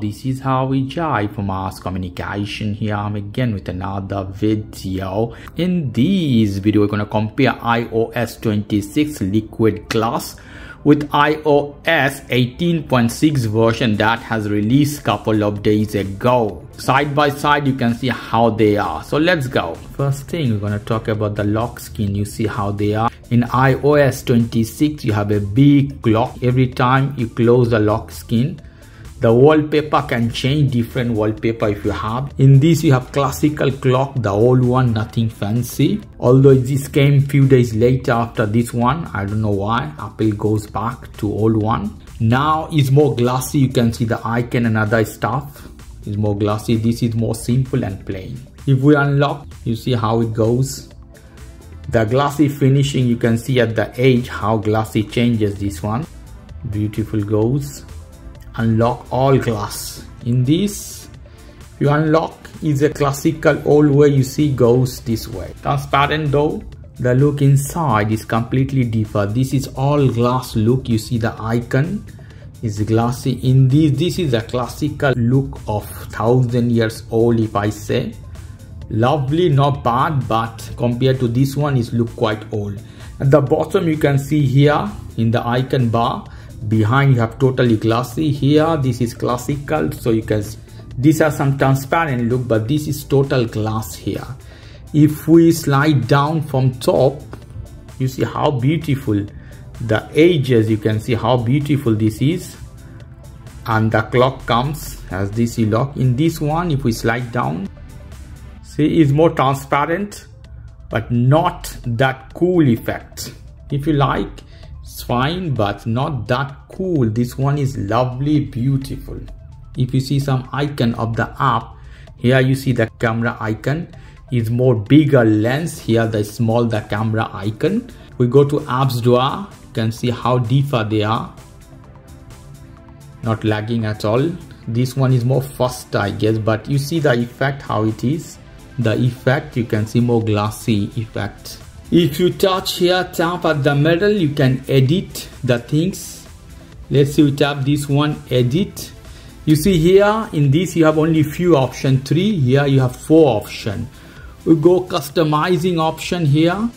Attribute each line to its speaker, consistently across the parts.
Speaker 1: this is how we jive for mass communication. Here i'm again with another video. In this video we're going to compare ios 26 liquid glass with ios 18.6 version that has released couple of days ago. Side by side you can see how they are. So let's go. First thing we're to talk about the lock screen. You see how they are. In ios 26 you have a big lock every time you close the lock screen the wallpaper can change different wallpaper if you have. In this you have classical clock the old one nothing fancy. Although this came few days later after this one i don't know why apple goes back to old one. Now is more glossy you can see the icon and other stuff. Is more glossy this is more simple and plain. If we unlock you see how it goes. The glossy finishing you can see at the edge how glossy changes this one. Beautiful goes unlock all glass. In this you unlock is a classical old way you see goes this way. Transparent though the look inside is completely different. This is all glass look. You see the icon is glassy. In this this is a classical look of thousand years old if i say. Lovely not bad but compared to this one is look quite old. At the bottom you can see here in the icon bar behind you have totally glossy here this is classical so you can these are some transparent look but this is total glass here. If we slide down from top you see how beautiful the edges you can see how beautiful this is. And the clock comes as this lock. In this one if we slide down see is more transparent but not that cool effect. If you like fine but not that cool. This one is lovely beautiful. If you see some icon of the app here you see the camera icon. Is more bigger lens. Here the small the camera icon. We go to apps drawer. You can see how deeper they are. Not lagging at all. This one is more fast i guess but you see the effect how it is? The effect you can see more glossy effect if you touch here tap at the middle you can edit the things. Let's see we tap this one edit. You see here in this you have only few option three. Here you have four option. We go customizing option here.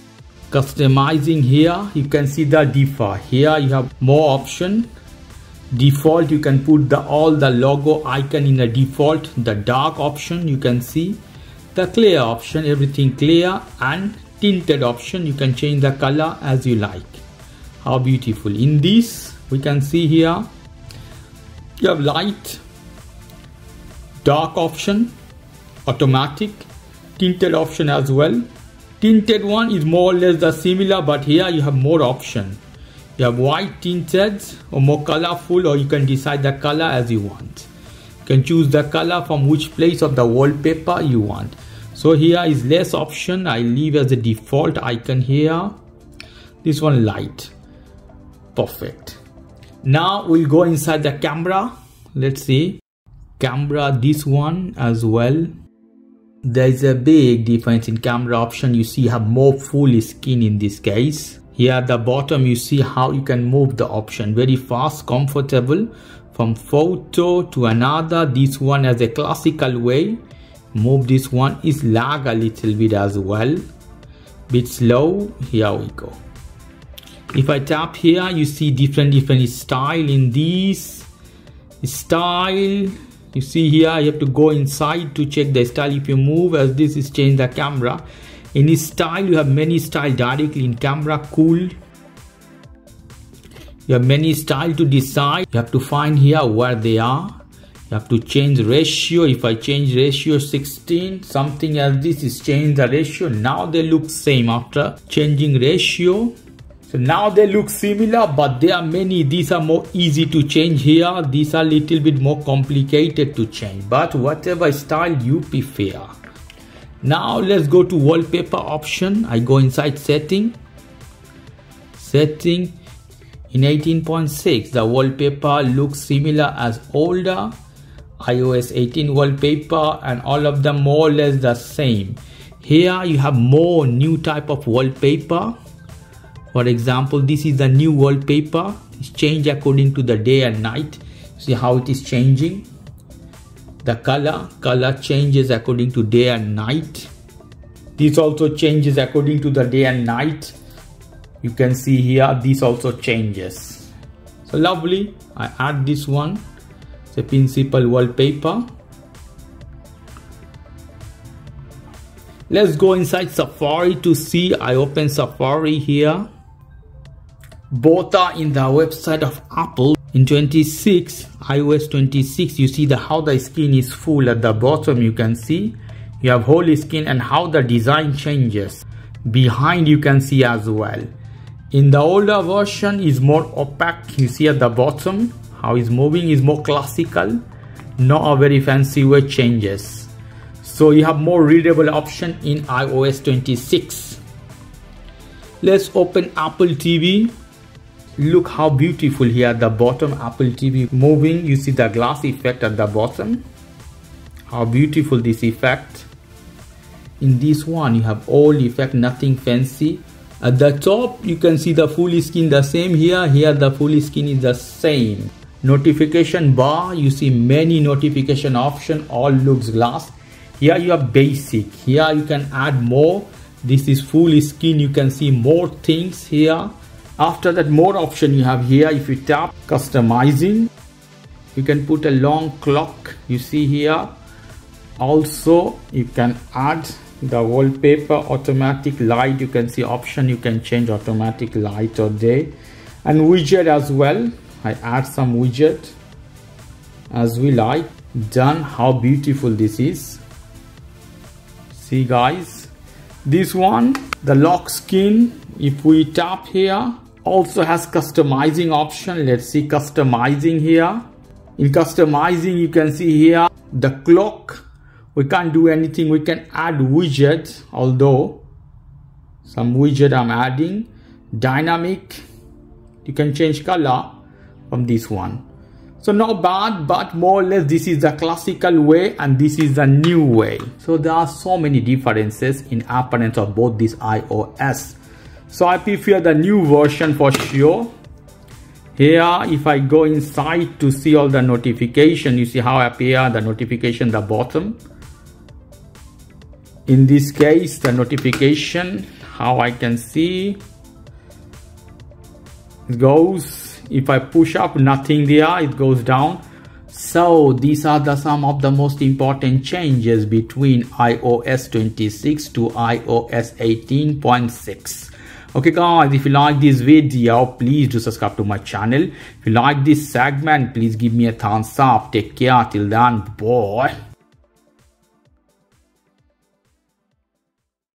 Speaker 1: Customizing here you can see the default. Here you have more option. Default you can put the all the logo icon in the default. The dark option you can see. The clear option everything clear. And tinted option. You can change the color as you like. How beautiful. In this we can see here you have light dark option automatic tinted option as well. Tinted one is more or less the similar but here you have more option. You have white tinted or more colorful or you can decide the color as you want. You can choose the color from which place of the wallpaper you want so here is less option. I leave as a default icon here. This one light. Perfect. Now we'll go inside the camera. Let's see. Camera this one as well. There is a big difference in camera option. You see have more full skin in this case. Here at the bottom you see how you can move the option. Very fast comfortable. From photo to another this one as a classical way move this one is lag a little bit as well. Bit slow. Here we go. If I tap here you see different different style in this style. You see here you have to go inside to check the style. If you move as this is change the camera. In style you have many style directly in camera cool. You have many style to decide. You have to find here where they are you have to change ratio. If i change ratio 16 something as this is change the ratio. Now they look same after changing ratio. So now they look similar but there are many. These are more easy to change here. These are little bit more complicated to change. But whatever style you prefer. Now let's go to wallpaper option. I go inside setting. Setting in 18.6 the wallpaper looks similar as older iOS 18 wallpaper and all of them more or less the same. Here you have more new type of wallpaper. For example, this is the new wallpaper. It's changed according to the day and night. See how it is changing. the color color changes according to day and night this also changes according to the day and night you can see here this also changes so lovely i add this one a principal wallpaper. Let's go inside safari to see. I open safari here. Both are in the website of apple. In 26 ios 26 you see the how the skin is full at the bottom you can see. You have whole skin and how the design changes. Behind you can see as well. In the older version is more opaque you see at the bottom how moving is more classical not a very fancy way changes. So you have more readable option in ios 26 let's open apple tv look how beautiful here the bottom apple tv moving. You see the glass effect at the bottom. How beautiful this effect. In this one you have all effect nothing fancy. At the top you can see the full screen the same here. Here the full screen is the same notification bar. You see many notification option. All looks glass. Here you have basic. Here you can add more. This is full screen. You can see more things here. After that more option you have here. If you tap customizing you can put a long clock. You see here. Also you can add the wallpaper automatic light. You can see option. You can change automatic light or day. And widget as well i add some widget as we like. Done how beautiful this is. See guys this one the lock skin if we tap here also has customizing option. Let's see customizing here. In customizing you can see here the clock. We can't do anything. We can add widget although some widget i'm adding. Dynamic. You can change color from this one so not bad but more or less this is the classical way and this is the new way so there are so many differences in appearance of both these ios so I prefer the new version for sure. Here, if I go inside to see all the notification, you see how appear the notification the bottom. In this case, the notification, how I can see, it goes, if I push up, nothing there, it goes down. So these are the some of the most important changes between iOS 26 to iOS 18.6 okay guys if you like this video please do subscribe to my channel. If you like this segment please give me a thumbs up. Take care. Till then boy